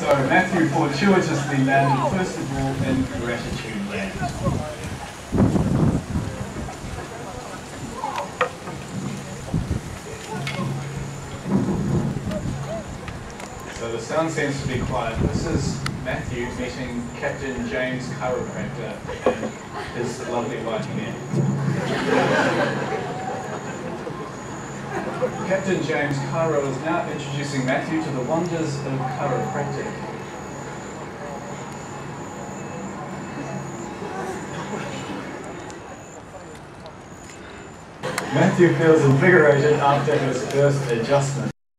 So Matthew fortuitously landed first of all in gratitude land. So the sound seems to be quiet. This is Matthew meeting Captain James Chiropractor and his lovely wife Ned. Captain James Cairo is now introducing Matthew to the wonders of chiropractic. Matthew feels invigorated after his first adjustment.